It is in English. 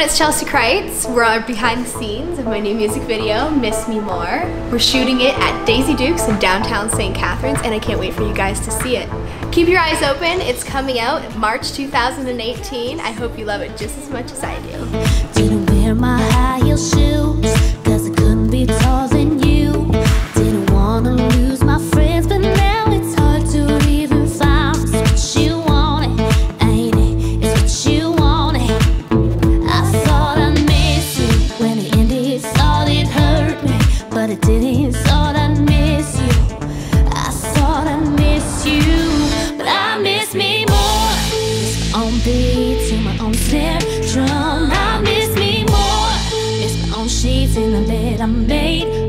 everyone, it's Chelsea Crites. We're behind the scenes of my new music video, Miss Me More. We're shooting it at Daisy Dukes in downtown St. Catharines and I can't wait for you guys to see it. Keep your eyes open, it's coming out March 2018. I hope you love it just as much as I do. didn't. Thought I'd miss you. I thought I'd miss you, but I miss me more. My own snare drum. I miss me more. It's my own sheets in the bed I made.